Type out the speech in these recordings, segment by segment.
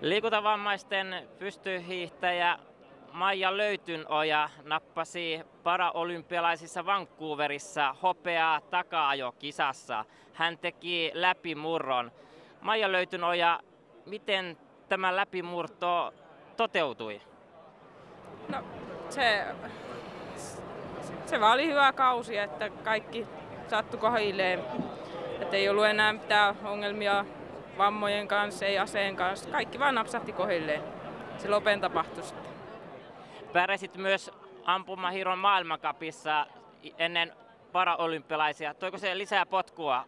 Liikuntavammaisten pystyhiihtäjä Maija Löytynoja nappasi paraolympialaisissa Vancouverissa hopeaa taka-ajokisassa. Hän teki läpimurron. Maija Löytynoja, miten tämä läpimurto toteutui? No, se, se vaan oli hyvä kausi, että kaikki sattui kohdilleen. Että ei ollut enää mitään ongelmia vammojen kanssa, ei aseen kanssa. Kaikki vaan napsahti kohdilleen. Se lopen tapahtui sitten. Pärjäsit myös ampumahiron maailmankapissa ennen paraolympialaisia. Toiko se lisää potkua?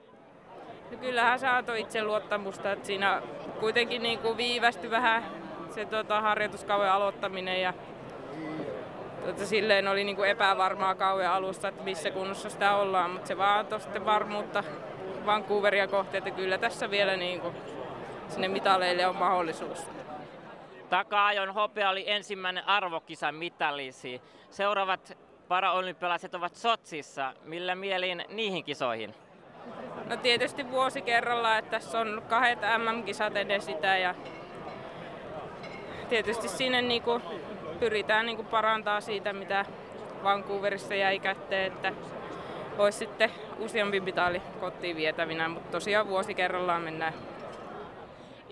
No kyllähän se antoi itse luottamusta, että siinä kuitenkin niin kuin viivästyi vähän se tota, harjoituskauden aloittaminen ja tota, silleen oli niin kuin epävarmaa kauden alusta, että missä kunnossa sitä ollaan, mutta se vaan antoi sitten varmuutta Vancouveria kohti, että kyllä tässä vielä niin kuin sinne mitaleille on mahdollisuus. Taka-ajon hopea oli ensimmäinen arvokisan mitallisi. Seuraavat paraolympialaiset ovat Sotsissa. Millä mielin niihin kisoihin? No tietysti vuosi kerrallaan, että tässä on kahdet MM-kisat edes sitä ja tietysti sinne niinku pyritään niinku parantaa siitä, mitä Vancouverissa jäi kätteen, että olisi sitten useampi mitali kotiin vietävinä, mutta tosiaan vuosi kerrallaan mennään.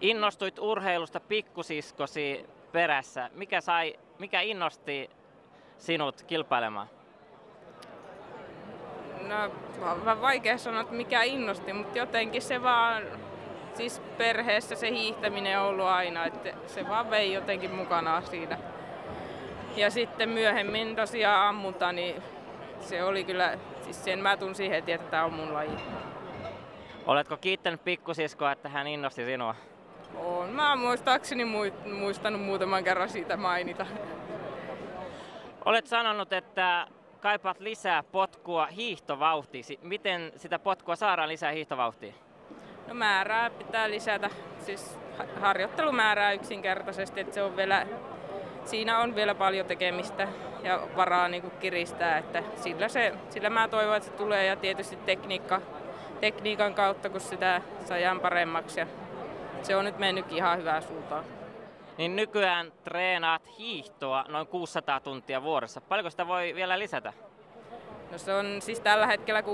Innostuit urheilusta pikkusiskosi perässä. Mikä, sai, mikä innosti sinut kilpailemaan? No, vähän vaikea sanoa, että mikä innosti, mutta jotenkin se vaan, siis perheessä se hiihtäminen on ollut aina, että se vaan vei jotenkin mukana siinä. Ja sitten myöhemmin tosiaan ammunta, niin se oli kyllä, siis sen mä tunsin heti, että tämä on mun laji. Oletko kiittänyt pikkusiskoa, että hän innosti sinua? On. Mä muistaakseni muistanut muutaman kerran siitä mainita. Olet sanonut, että kaipaat lisää potkua hiihtovauhtiin. Miten sitä potkua saadaan lisää hiihtovauhtiin? No määrää pitää lisätä, siis harjoittelumäärää yksinkertaisesti, että se on vielä, siinä on vielä paljon tekemistä ja varaa niin kuin kiristää, että sillä, se, sillä mä toivon, että se tulee ja tietysti tekniikka, tekniikan kautta, kun sitä saadaan paremmaksi ja se on nyt mennyt ihan hyvää suuntaan. Niin nykyään treenaat hiihtoa noin 600 tuntia vuorossa. Paljonko sitä voi vielä lisätä? No se on siis tällä hetkellä 600-6500.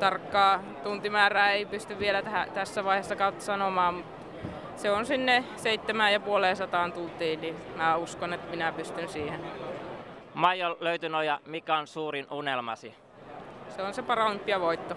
Tarkkaa tuntimäärää ei pysty vielä tähän, tässä vaiheessa kautta sanomaan. Se on sinne 7500 tuntiin, niin mä uskon, että minä pystyn siihen. Maijo Löytynoja, mikä on suurin unelmasi? Se on se paralympiavoitto.